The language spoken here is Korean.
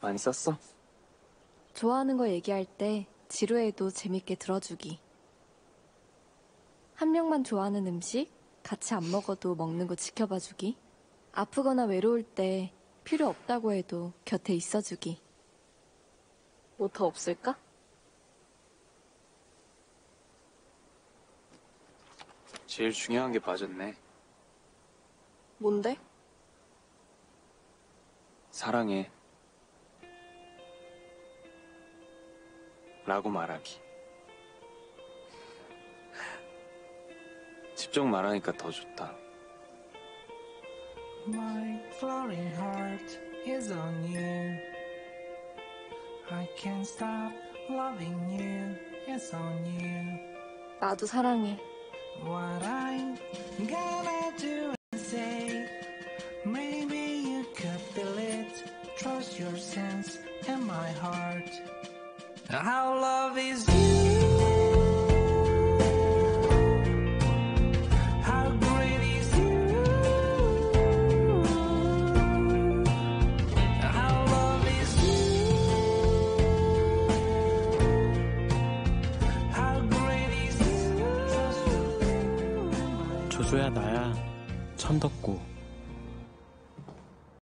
많이 썼어? 좋아하는 거 얘기할 때 지루해도 재밌게 들어주기. 한 명만 좋아하는 음식 같이 안 먹어도 먹는 거 지켜봐주기. 아프거나 외로울 때 필요 없다고 해도 곁에 있어주기. 뭐 더 없을까? 제일 중요한 게 빠졌네. 뭔데? 사랑해. 라고 말하기. 직접 말하니까 더 좋다. My floating heart is on you. I can't stop loving you. It's on you. 나도 사랑해. What I'm gonna do and say. Maybe you could feel it. Trust your sense and my heart. How love is you. How great is you. How love is you. How great is you. 조조야 나야 천덕구